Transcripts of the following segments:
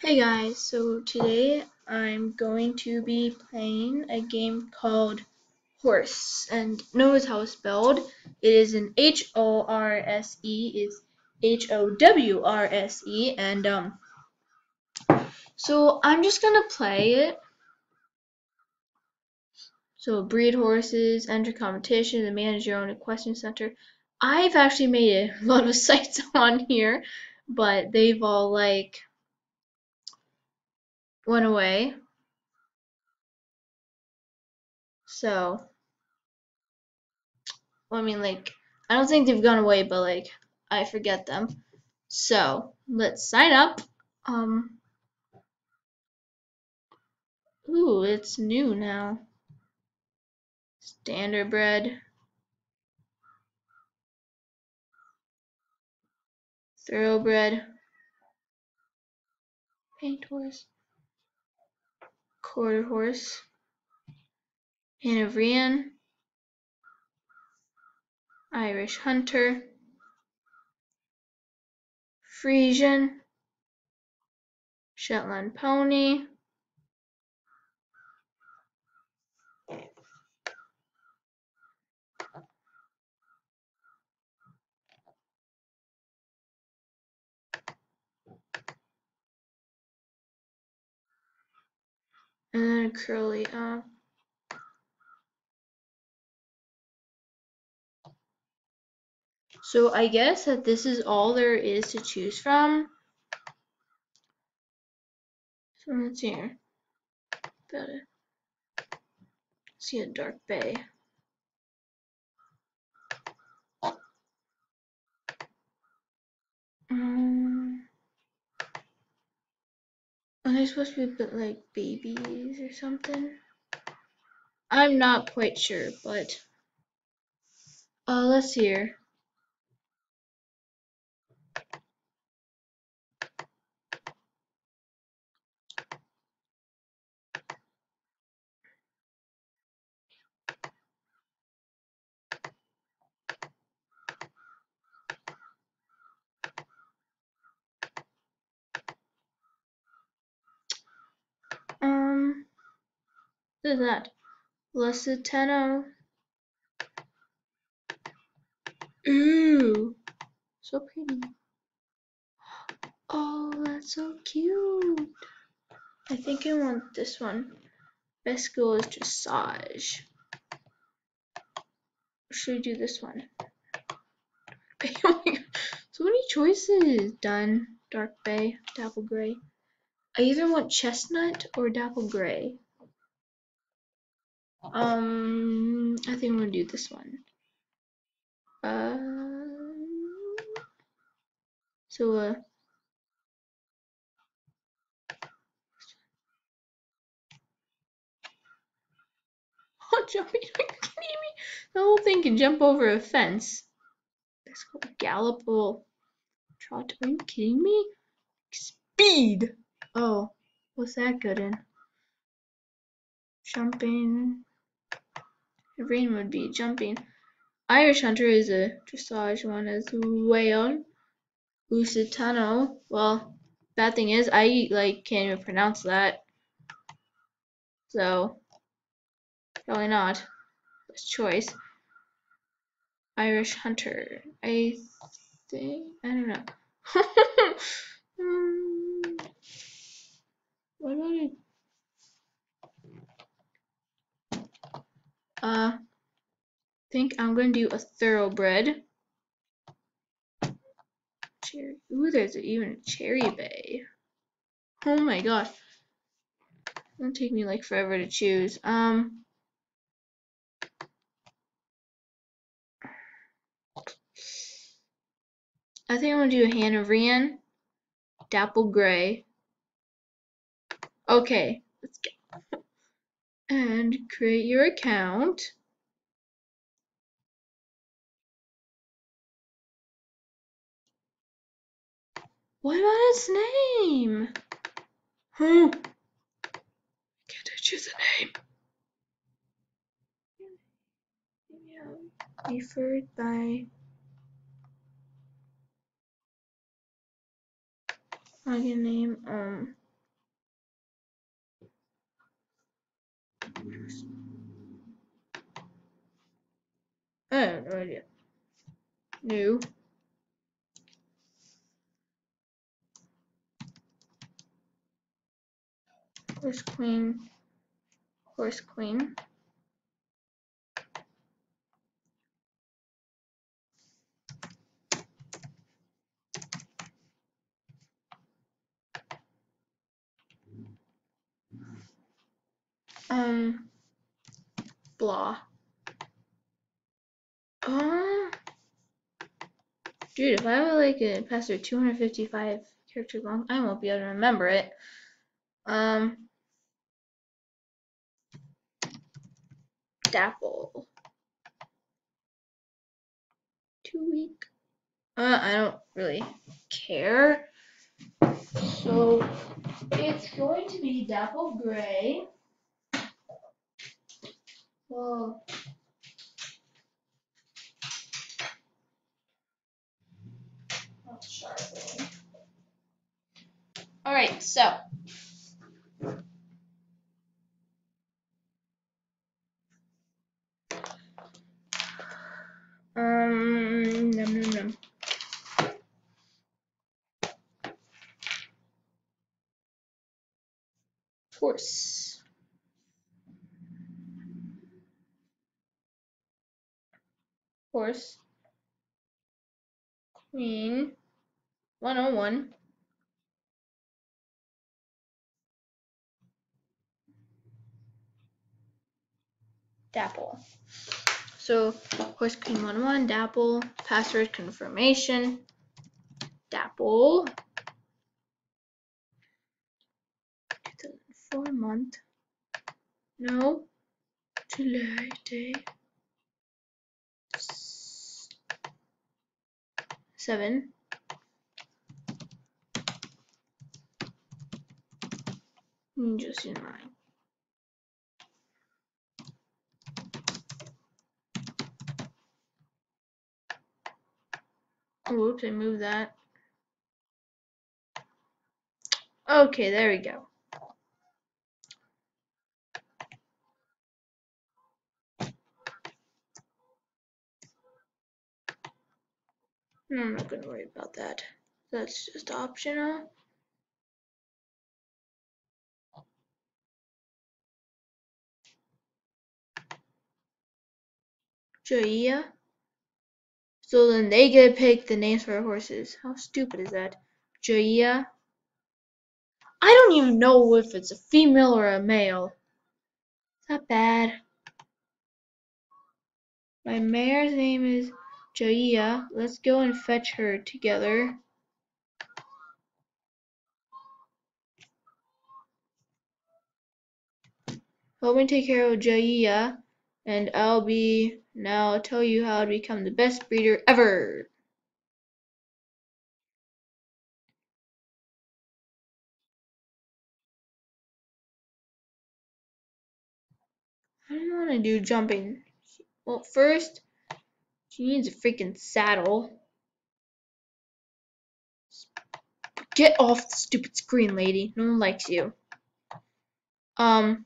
Hey guys, so today I'm going to be playing a game called Howrse, and notice how it's spelled. It is an H O R S E, is H O W R S E, and um, so I'm just gonna play it. So breed horses, enter competition, and manage your own equestrian center. I've actually made a lot of sites on here, but they've all like went away. So, well, I mean, like, I don't think they've gone away, but like, I forget them. So, let's sign up. Um, ooh, it's new now. Standard Standardbred. Thoroughbred. Paint horse. Quarter horse. Hanoverian. Irish Hunter. Friesian, Shetland Pony. And then a curly uh So I guess that this is all there is to choose from. So let's see here. It. See a dark bay. Um, are they supposed to be like babies or something? I'm not quite sure, but uh, let's here. Um, what is that? Lusitano. Ooh, so pretty. Oh, that's so cute. I think I want this one. Best school is dressage. Should we do this one? so many choices. Done. Dark bay, dapple gray. I either want chestnut or dapple gray. Um, I think I'm gonna do this one. Um, so uh, oh, jumping! Are you kidding me? The whole thing can jump over a fence. That's called gallopable trot. Are you kidding me? Speed. Oh, what's that good in? Jumping. Rain would be jumping. Irish Hunter is a dressage one as well. Lusitano. Well, bad thing is I like can't even pronounce that. So probably not. First choice. Irish Hunter. I think I don't know. um, what about it? Uh, think I'm gonna do a thoroughbred. Cherry. Ooh, there's even a cherry bay. Oh my gosh. It'll take me like forever to choose. Um. I think I'm gonna do a Hanoverian, dapple gray. Okay. And create your account. What about its name? Huh? Can't I choose a name? Yeah, by login name. Um. I have no idea. New. Horse queen. Horse queen. Um, blah. Uh, dude, if I have like a password 255 characters long, I won't be able to remember it. Um, Dapple. Two week. Uh, I don't really care. So it's going to be Dapple Gray. Well, not. All right, so. Um, num, num, num. Horse. Horse. Queen. 101. Dapple. So, horse queen 101, Dapple, password confirmation, Dapple. 2004 month. No. July day. Seven. Mm, just in nine. Whoops, I moved that. Okay, there we go. Hmm, I'm not going to worry about that. That's just optional. Joia. So then they get to pick the names for horses. How stupid is that? Joia. I don't even know if it's a female or a male. It's not bad. My mare's name is Joia. Let's go and fetch her together. Help me take care of Jaya, and I'll be now tell you how to become the best breeder ever. I don't want to do jumping. Well, first, she needs a freaking saddle. Get off the stupid screen, lady. No one likes you. Um.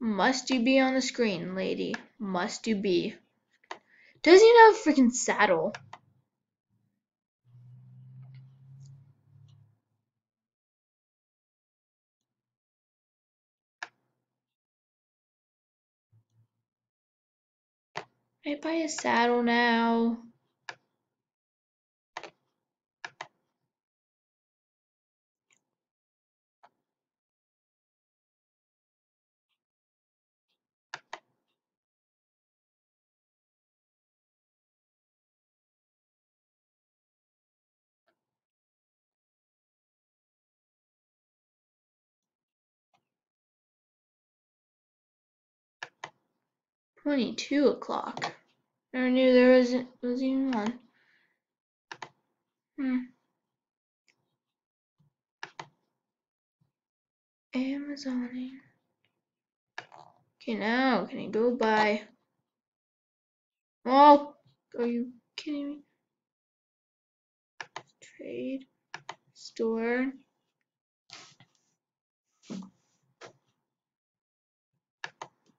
Must you be on the screen, lady? Must you be? Doesn't even have a freaking saddle. I buy a saddle now. 22 o'clock. Never knew there was, was even one. Hmm. Amazoning. Okay, now can I go buy? Oh, are you kidding me? Trade store.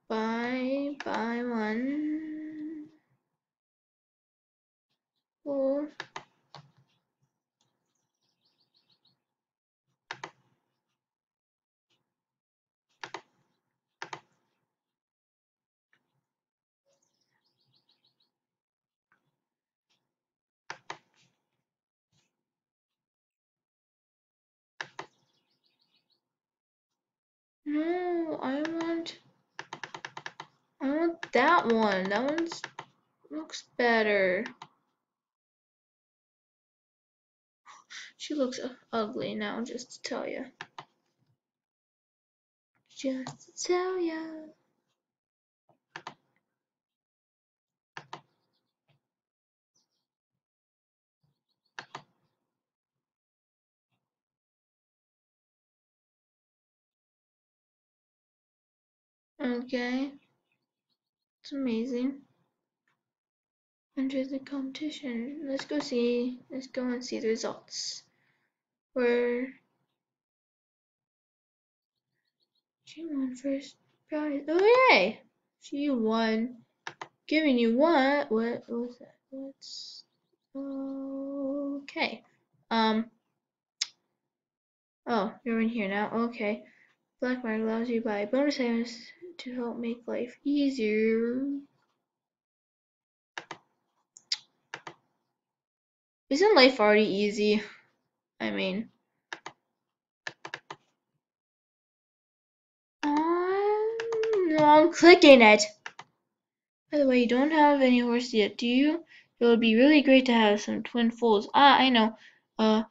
Buy, buy one. Four. No, I want that one. That one looks better. She looks ugly now, just to tell you. Just to tell you. Okay. It's amazing. Enter the competition. Let's go see. Let's go and see the results. Where she won first prize. Oh yay! She won. Giving you what? What was that? What's okay? Um. Oh, you're in here now. Okay. Black Market allows you to buy bonus items to help make life easier. Isn't life already easy? I mean. Um, no, I'm clicking it. By the way, you don't have any horse yet, do you? It would be really great to have some twin foals. Ah, I know. Uh,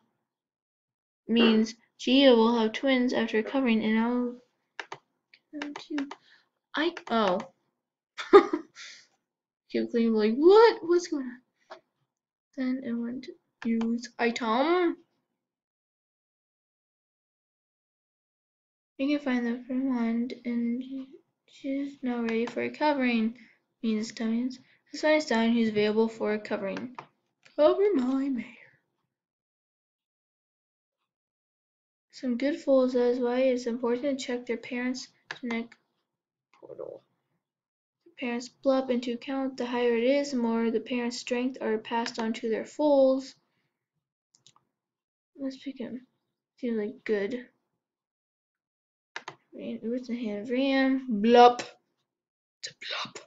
means Gia will have twins after recovering, and I'll too. I oh. Keep thinking like, what? What's going on? Then it went to use item. You can find the front and she's now ready for recovering. Means dummies. This one is down who's available for recovering. Cover my mare. Some good fools, that is why it's important to check their parents' genetic portal. The parents' blood into account, the higher it is, the more the parents' strength are passed on to their foals. Let's pick him. Seems like good. Ram, what's the hand? Ram, blup. It's a blup.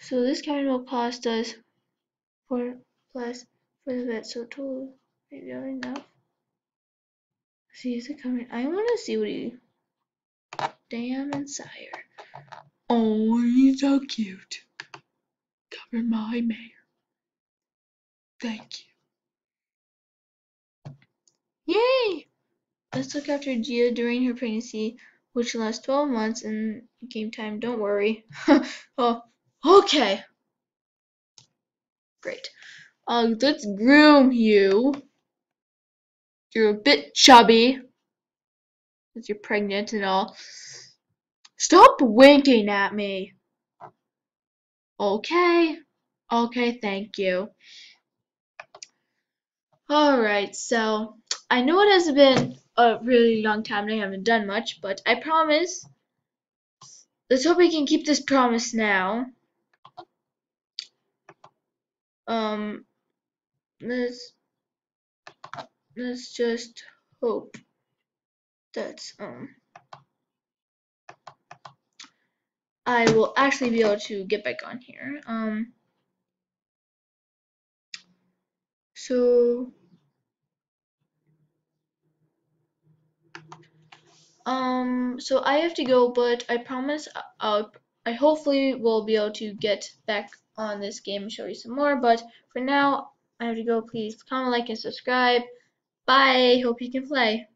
So this kind will cost us four plus for the vet, so total maybe not enough. See, is it coming? I want to see what he. Damn and sire. Oh, he's so cute. Cover my mare. Thank you. Yay! Let's look after Gia during her pregnancy, which lasts 12 months in game time. Don't worry. oh, okay. Great. Uh, let's groom you. You're a bit chubby. Because you're pregnant and all. Stop winking at me. Okay. Okay, thank you. Alright, so I know it has been a really long time and I haven't done much, but I promise. Let's hope we can keep this promise now. Um, let's let's just hope that um I will actually be able to get back on here. Um, so um, so I have to go, but I promise I'll I hopefully will be able to get back on this game and show you some more. But for now, I have to go. Please comment, like, and subscribe. Bye. Hope you can play.